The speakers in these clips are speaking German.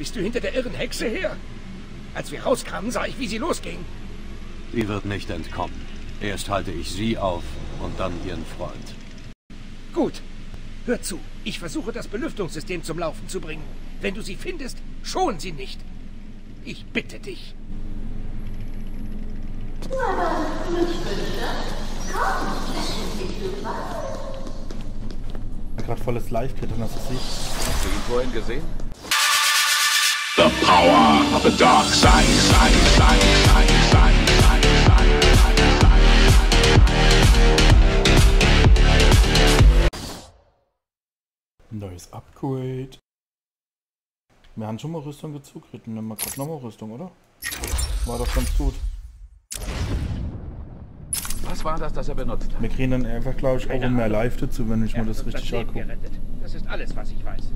Bist du hinter der irren Hexe her? Als wir rauskamen, sah ich, wie sie losging. Sie wird nicht entkommen. Erst halte ich sie auf und dann ihren Freund. Gut. Hör zu. Ich versuche, das Belüftungssystem zum Laufen zu bringen. Wenn du sie findest, schon sie nicht. Ich bitte dich. Gerade volles Live-Kit und das ist sie. Hast du ihn vorhin gesehen? The power of the dark side, side, side, side, side, side, side, Neues Upgrade. Wir haben schon mal Rüstung gezugriffen. Nehmen wir gerade nochmal Rüstung, oder? War doch ganz gut. Was war das, das er benutzt hat? Wir kriegen dann einfach, glaube ich, auch mehr. Live dazu, wenn ich Er mir das richtig angucke. gerettet. Das ist alles, was ich weiß.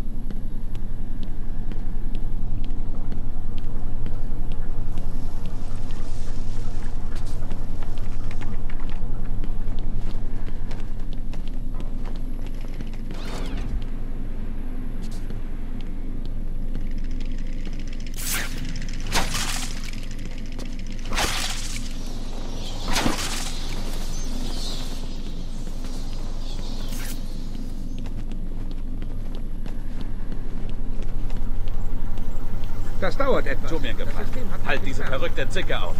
Das dauert etwas. Tu mir Gefallen. Hat Halt diese verrückte Zicke auf.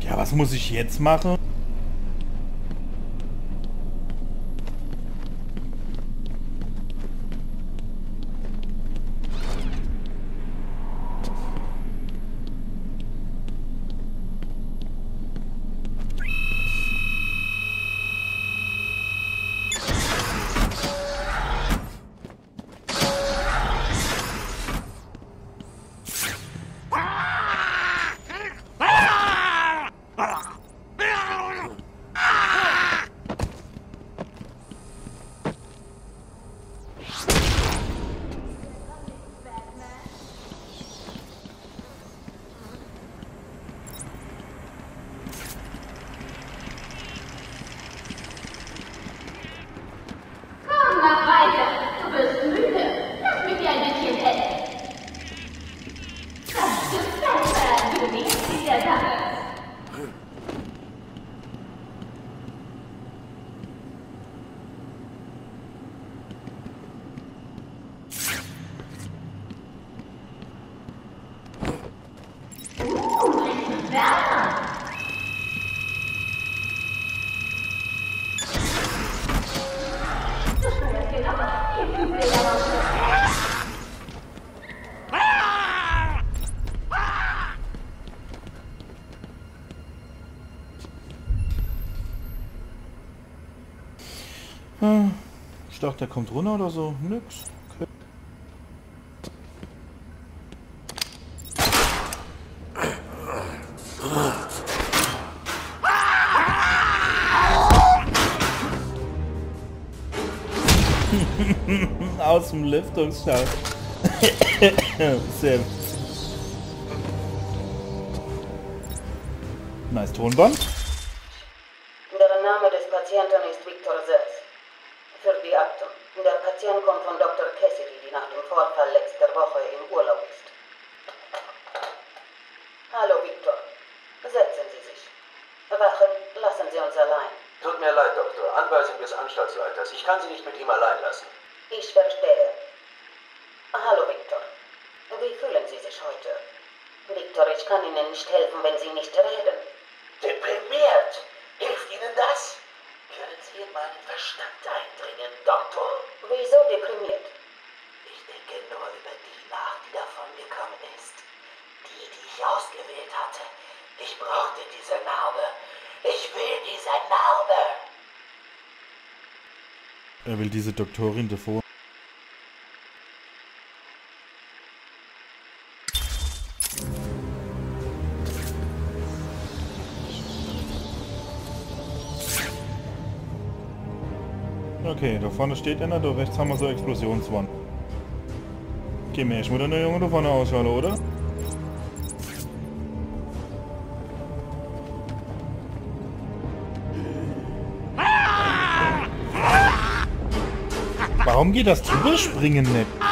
Ja, was muss ich jetzt machen? Komm, mach weiter. Du wirst müde. Lass mich dir ein bisschen helfen. Das gefällt mir. Du liegst in der Sache. Ich dachte, der kommt runter oder so. Nix. Okay. Aus dem Lüftungsschacht. Sehr. Nice Tonband. Der Name des Patienten ist Victor Sels. Für die Akten. Der Patient kommt von Dr. Cassidy, die nach dem Vorfall letzter Woche im Urlaub ist. Hallo, Victor. Setzen Sie sich. Wachen, lassen Sie uns allein. Tut mir leid, Doktor. Anweisung des Anstaltsleiters. Ich kann Sie nicht mit ihm allein lassen. Ich verstehe. Hallo, Victor. Wie fühlen Sie sich heute? Victor, ich kann Ihnen nicht helfen, wenn Sie nicht reden. Deprimiert. Hilft Ihnen das? Können Sie in meinen Verstand eindringen, Doktor? Wieso deprimiert? Ich denke nur über die nach, die davon gekommen ist. Die, die ich ausgewählt hatte. Ich brauchte diese Narbe. Ich will diese Narbe. Er will diese Doktorin davor. Okay, da vorne steht einer, da rechts haben wir so Explosionswand. Okay, mehr. Ich muss dann Junge da vorne ausschalten, oder? Warum geht das Drüberspringen nicht?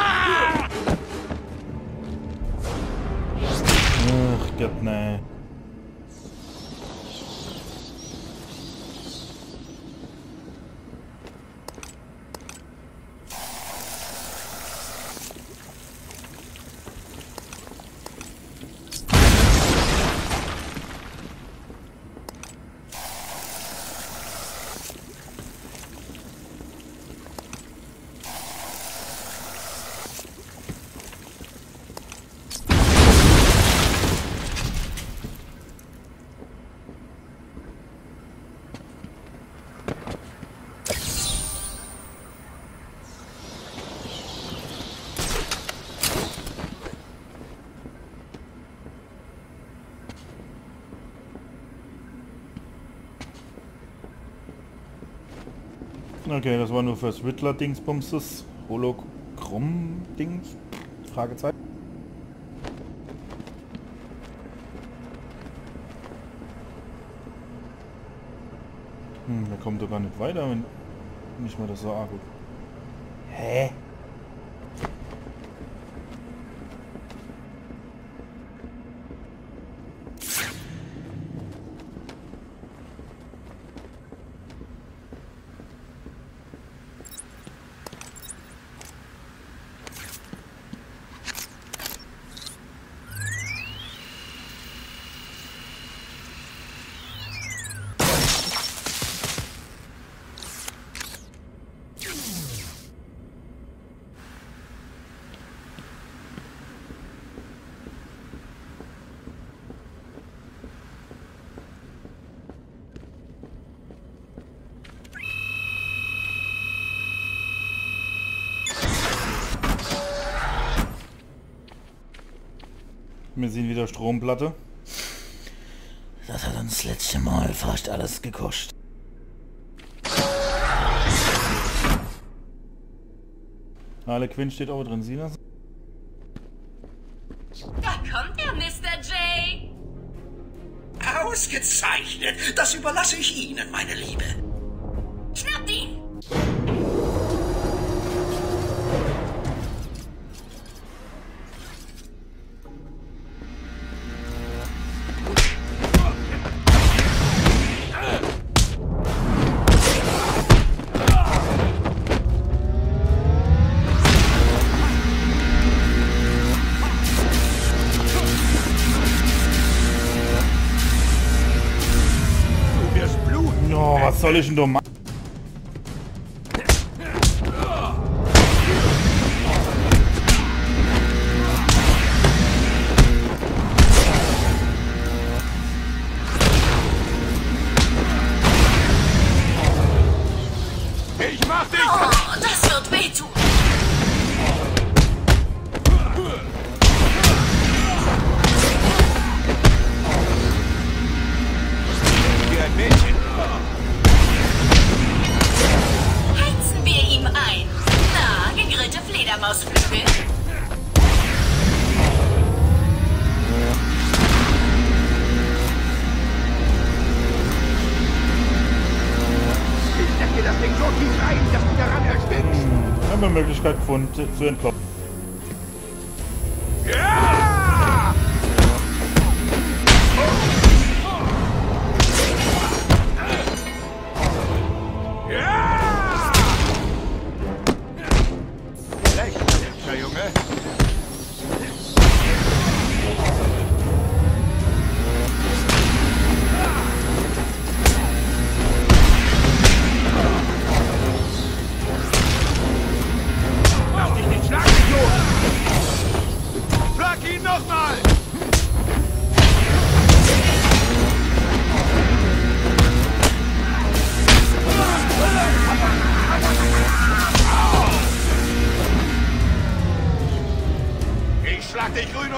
Okay, das war nur fürs Riddler-Dingsbumses. Hologramm-Dings? Fragezeichen. Hm, der kommt doch gar nicht weiter, wenn ich mir das so angucke. Hä? Wir sehen wieder Stromplatte. Das hat uns das letzte Mal fast alles gekostet. Harley Quinn steht auch drin. Sie das? Da kommt er, Mr. J. Ausgezeichnet. Das überlasse ich Ihnen, meine Liebe. Schnappt ihn! Soll ich denn? Zu- zu entkommen. Ja!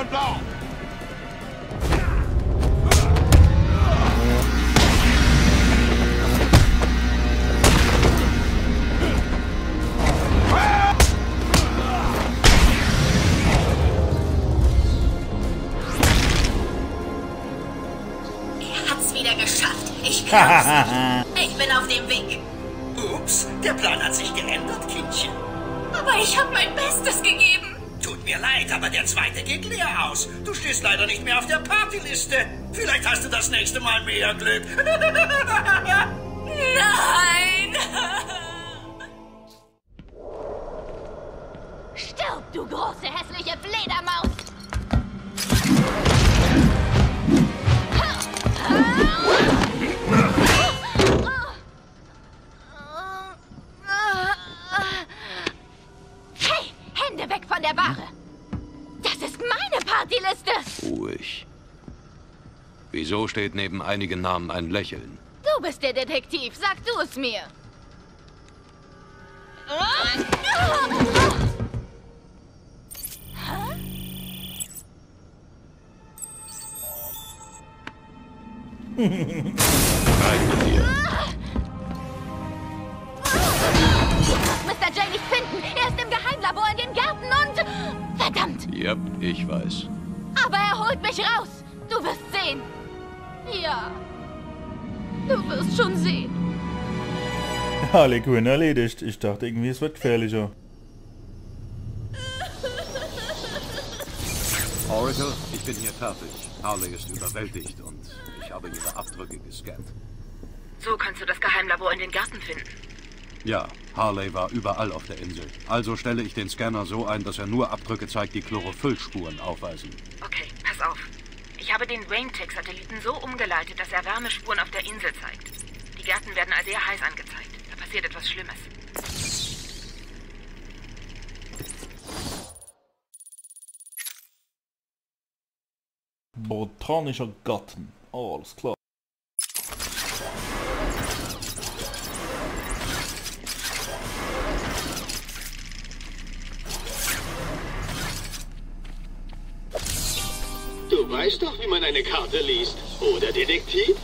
und Blau. Er hat's wieder geschafft. Ich. Ich bin auf dem Weg. Ups, der Plan hat sich geändert, Kindchen. Aber ich habe mein Bestes gegeben. Tut mir leid, aber der zweite geht leer aus. Du stehst leider nicht mehr auf der Partyliste. Vielleicht hast du das nächste Mal mehr Glück. Wieso steht neben einigen Namen ein Lächeln? Du bist der Detektiv, sag du es mir! Rein mit dir. Mr. J nicht finden! Er ist im Geheimlabor in den Gärten und... Verdammt! Yep, ich weiß. Aber er holt mich raus! Du wirst sehen! Ja. Du wirst schon sehen. Harley Quinn erledigt. Ich dachte irgendwie, es wird gefährlicher. Oracle, ich bin hier fertig. Harley ist überwältigt und ich habe ihre Abdrücke gescannt. So kannst du das Geheimlabor in den Garten finden. Ja, Harley war überall auf der Insel. Also stelle ich den Scanner so ein, dass er nur Abdrücke zeigt, die Chlorophyllspuren aufweisen. Okay, pass auf. Ich habe den Raintech-Satelliten so umgeleitet, dass er Wärmespuren auf der Insel zeigt. Die Gärten werden als sehr heiß angezeigt. Da passiert etwas Schlimmes. Botanischer Garten. Oh, alles klar. Man eine Karte liest, oder Detektiv?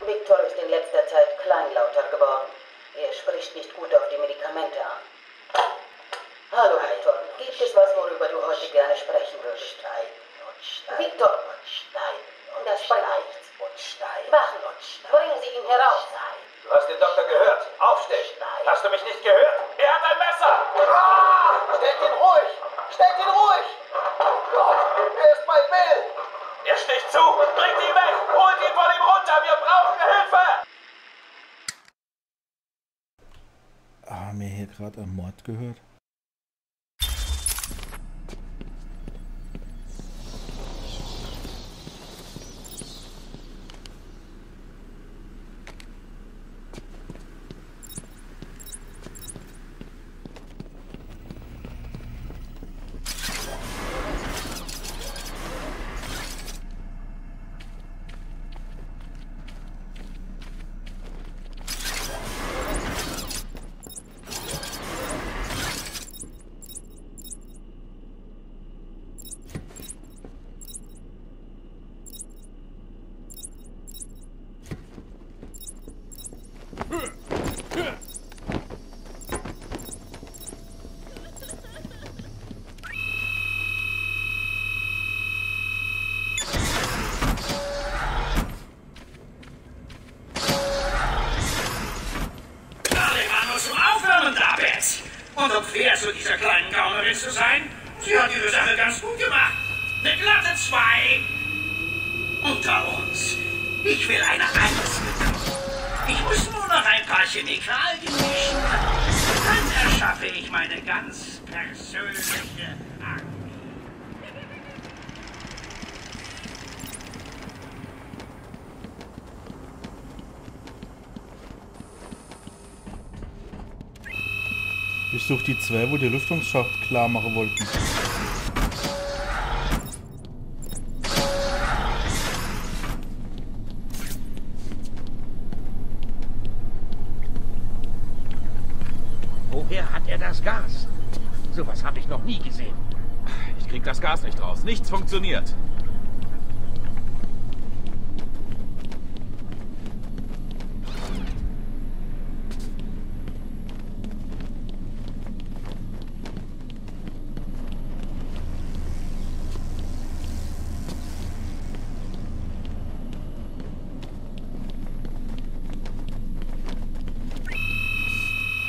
Victor ist in letzter Zeit kleinlauter geworden. Er spricht nicht gut auf die Medikamente an. Hallo, Victor. Gibt es was, worüber du heute gerne sprechen würdest? Victor, das spricht. Wachen, bringen Sie ihn heraus. Du hast den Doktor gehört. Aufstehen. Hast du mich nicht gehört? Er hat ein Messer. Ah! Stellt ihn ruhig. Stellt ihn ruhig. Gott, er ist bei Bill. Er sticht zu. Bringt ihn weg. Holt ihn von ihm runter. Wir brauchen Hilfe. Haben wir hier gerade einen Mord gehört? Alle waren nur zum Aufwärmen da, Bess. Und um fair zu dieser kleinen Gaunerin zu sein, sie hat ihre Sache ganz gut gemacht. Eine glatte Zwei. Unter uns. Ich will eine Eins bekommen. Ich muss nur noch ein paar Chemikalien mischen. Dann erschaffe ich meine ganz persönliche Armee. Ich suche die zwei, wo die Lüftungsschacht klar machen wollten. Woher hat er das Gas? Sowas habe ich noch nie gesehen. Ich krieg das Gas nicht raus. Nichts funktioniert.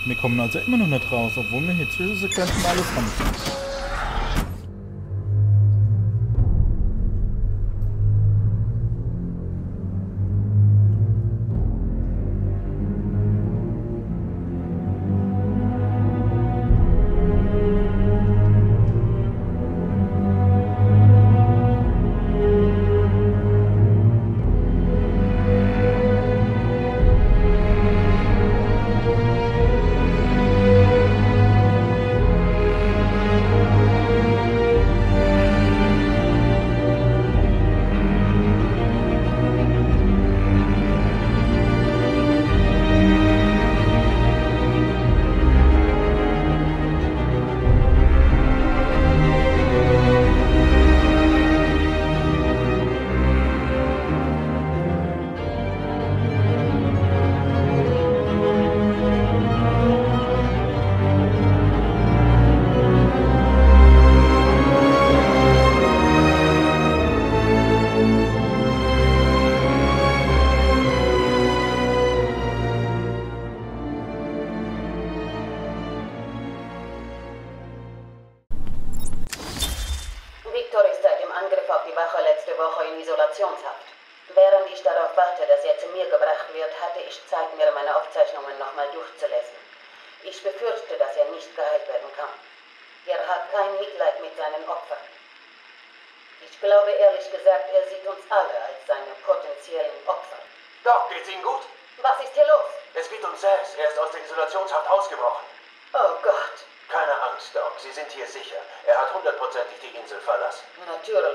Wir kommen also immer noch nicht raus, obwohl wir hier Zwischensequenzen alles haben.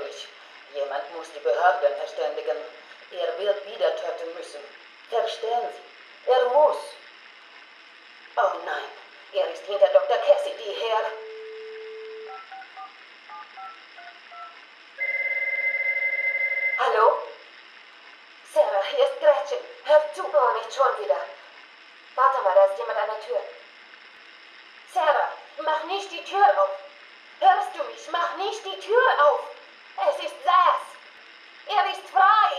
Natürlich. Jemand muss die Behörden verständigen. Er wird wieder töten müssen. Verstehen Sie? Er muss. Oh nein, er ist hinter Dr. Cassidy her. Hallo? Sarah, hier ist Gretchen. Hör zu. Oh, nicht schon wieder. Warte mal, da ist jemand an der Tür. Sarah, mach nicht die Tür auf. Hörst du mich? Mach nicht die Tür auf. Es ist Sass. Er ist frei.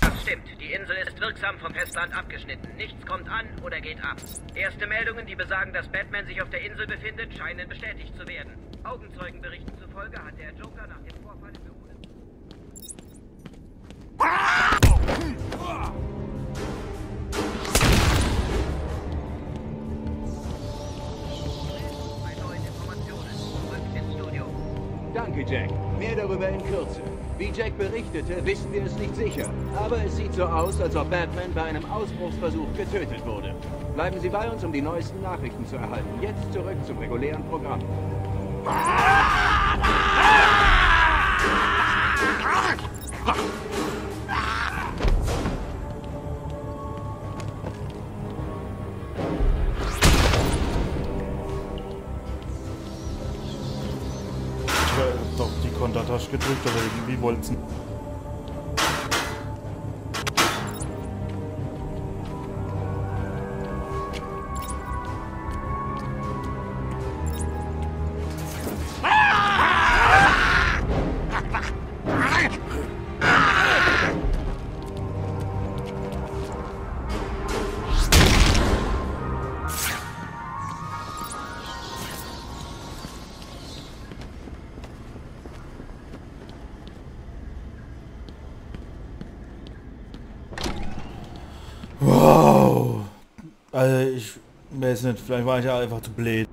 Das stimmt. Die Insel ist wirksam vom Festland abgeschnitten. Nichts kommt an oder geht ab. Erste Meldungen, die besagen, dass Batman sich auf der Insel befindet, scheinen bestätigt zu werden. Augenzeugenberichten zufolge hat der Joker nach dem Vorfall im Büro Jack. Mehr darüber in Kürze. Wie Jack berichtete, wissen wir es nicht sicher. Aber es sieht so aus, als ob Batman bei einem Ausbruchsversuch getötet wurde. Bleiben Sie bei uns, um die neuesten Nachrichten zu erhalten. Jetzt zurück zum regulären Programm. Ich Kontertasche gedrückt, aber irgendwie wollten Also ich weiß nicht, vielleicht war ich ja einfach zu blöd.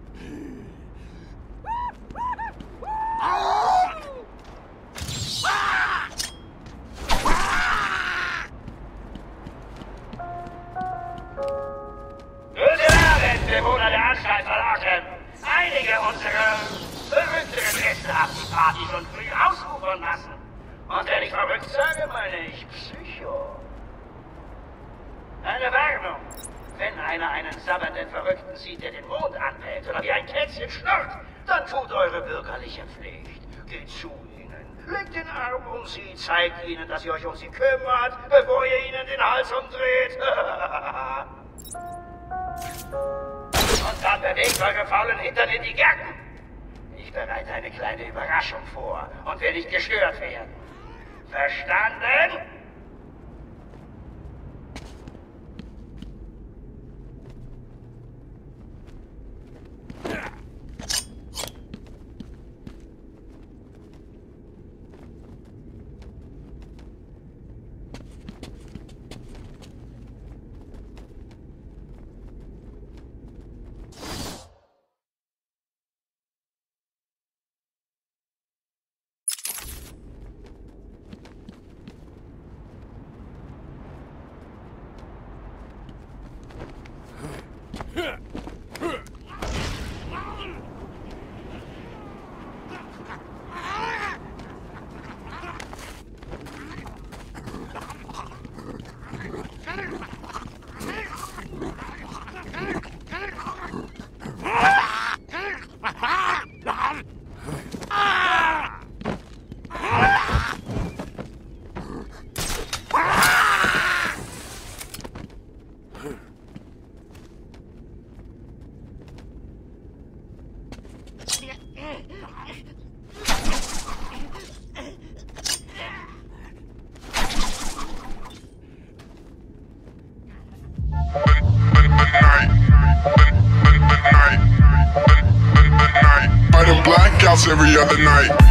Kätzchen schnurrt, dann tut eure bürgerliche Pflicht. Geht zu ihnen, legt den Arm um sie, zeigt ihnen, dass ihr euch um sie kümmert, bevor ihr ihnen den Hals umdreht. Und dann bewegt eure faulen Hintern in die Gärten. Ich bereite eine kleine Überraschung vor und will nicht gestört werden. Verstanden? Every other night.